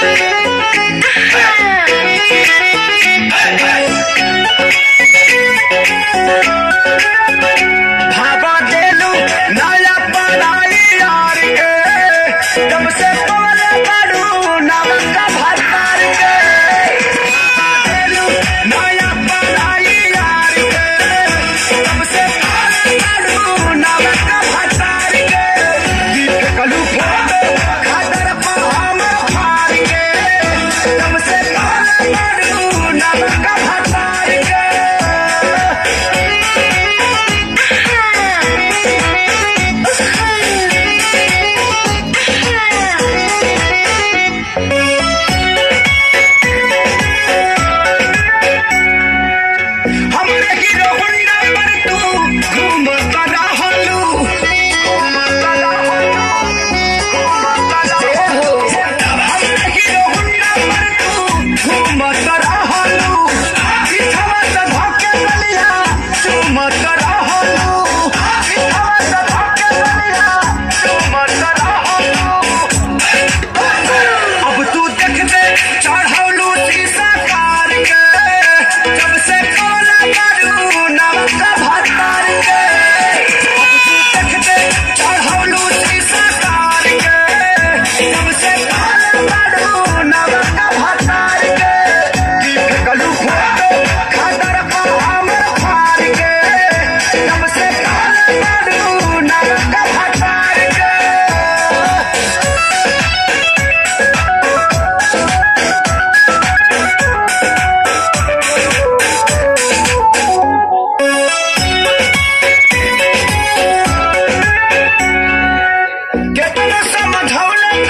Bye.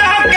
Stop